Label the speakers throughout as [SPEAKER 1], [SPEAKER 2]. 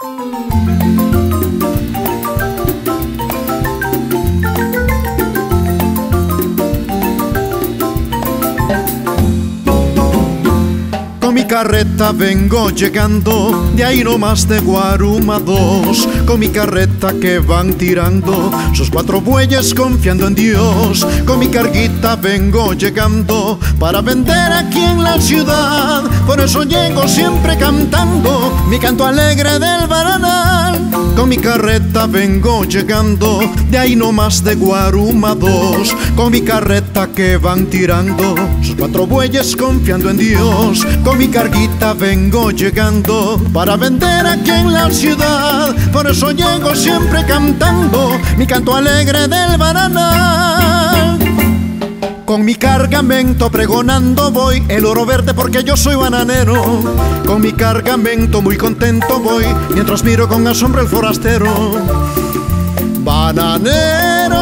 [SPEAKER 1] Música carreta vengo llegando, de ahí no más de Guaruma dos, con mi carreta que van tirando, sus cuatro bueyes confiando en Dios, con mi carguita vengo llegando, para vender aquí en la ciudad, por eso llego siempre cantando, mi canto alegre del baranal, con mi carreta vengo llegando, de ahí no más de Guaruma dos, con mi carreta que van tirando, sus cuatro bueyes confiando en Dios, con mi vengo llegando para vender aquí en la ciudad. Por eso llego siempre cantando mi canto alegre del bananal. Con mi cargamento pregonando voy el oro verde porque yo soy bananero. Con mi cargamento muy contento voy mientras miro con asombro el forastero. Bananero,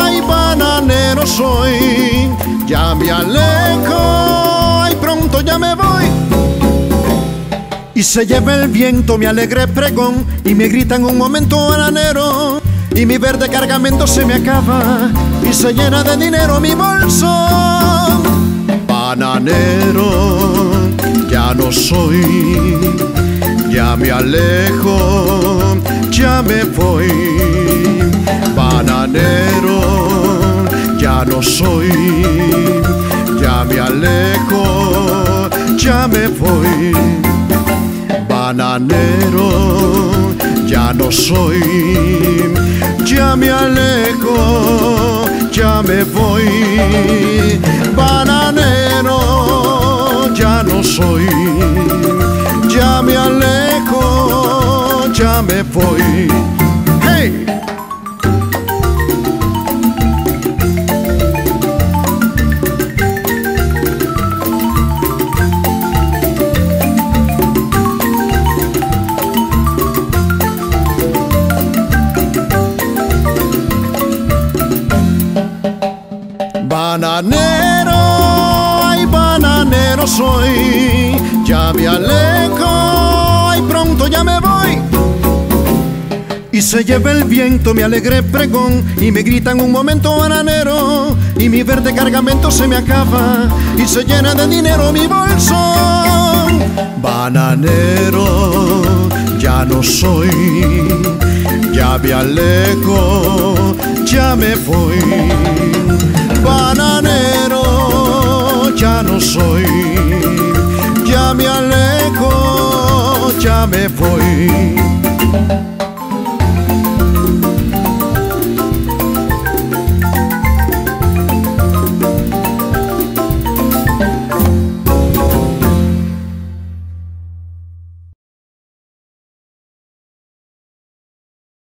[SPEAKER 1] ay bananero soy, ya me alejo, ay pronto ya me voy. Se lleva el viento mi alegre pregón y me grita en un momento bananero y mi verde cargamento se me acaba y se llena de dinero mi bolso. Bananero, ya no soy, ya me alejo, ya me voy. Bananero, ya no soy, ya me alejo, ya me voy bananero, ya no soy, ya me alejo, ya me voy, bananero, ya no soy, ya me alejo, ya me voy. Bananero, ay bananero soy, ya me alejo, ay pronto ya me voy. Y se lleva el viento mi alegre pregón y me grita en un momento bananero y mi verde cargamento se me acaba y se llena de dinero mi bolso. Bananero, ya no soy, ya me alejo, ya me voy me alejo, ya me voy.